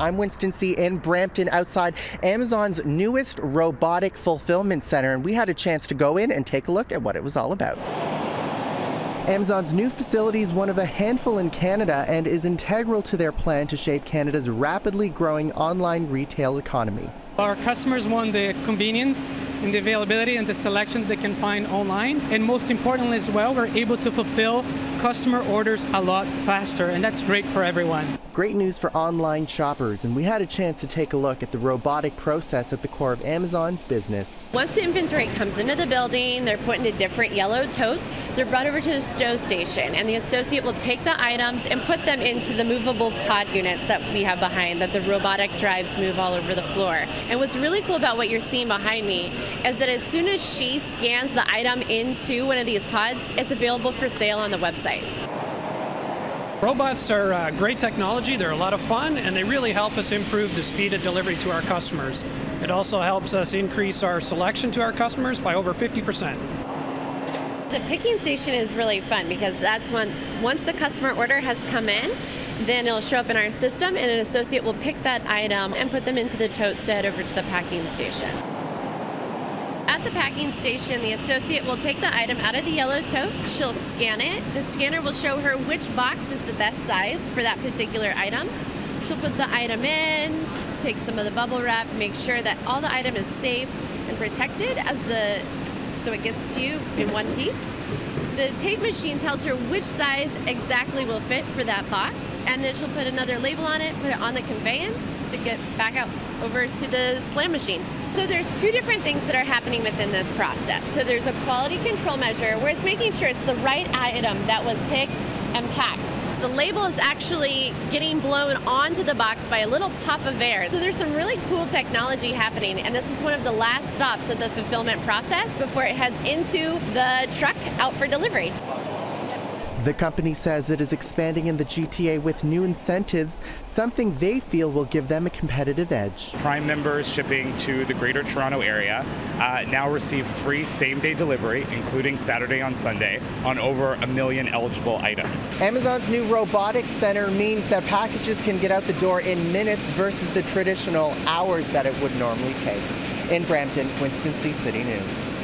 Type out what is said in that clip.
I'm Winston Sih in Brampton outside Amazon's newest robotic fulfillment center, and we had a chance to go in and take a look at what it was all about. Amazon's new facility is one of a handful in Canada and is integral to their plan to shape Canada's rapidly growing online retail economy. Our customers want the convenience and the availability and the selection they can find online. And most importantly as well, we're able to fulfill customer orders a lot faster, and that's great for everyone. Great news for online shoppers, and we had a chance to take a look at the robotic process at the core of Amazon's business. Once the inventory comes into the building, they're put into different yellow totes. They're brought over to the stow station, and the associate will take the items and put them into the movable pod units that we have behind that the robotic drives move all over the floor. And what's really cool about what you're seeing behind me is that as soon as she scans the item into one of these pods, it's available for sale on the website. Robots are uh, great technology, they're a lot of fun, and they really help us improve the speed of delivery to our customers. It also helps us increase our selection to our customers by over 50%. The picking station is really fun because that's once once the customer order has come in, then it'll show up in our system and an associate will pick that item and put them into the tote to head over to the packing station. At the packing station, the associate will take the item out of the yellow tote. She'll scan it. The scanner will show her which box is the best size for that particular item. She'll put the item in, take some of the bubble wrap, make sure that all the item is safe and protected as the so it gets to you in one piece. The tape machine tells her which size exactly will fit for that box, and then she'll put another label on it, put it on the conveyance to get back out over to the slam machine. So there's two different things that are happening within this process. So there's a quality control measure where it's making sure it's the right item that was picked and packed. The label is actually getting blown onto the box by a little puff of air. So there's some really cool technology happening, and this is one of the last stops of the fulfillment process before it heads into the truck out for delivery. The company says it is expanding in the GTA with new incentives, something they feel will give them a competitive edge. Prime members shipping to the Greater Toronto area uh, now receive free same day delivery, including Saturday on Sunday, on over a million eligible items. Amazon's new robotics center means that packages can get out the door in minutes versus the traditional hours that it would normally take. In Brampton, Winston Sih City News.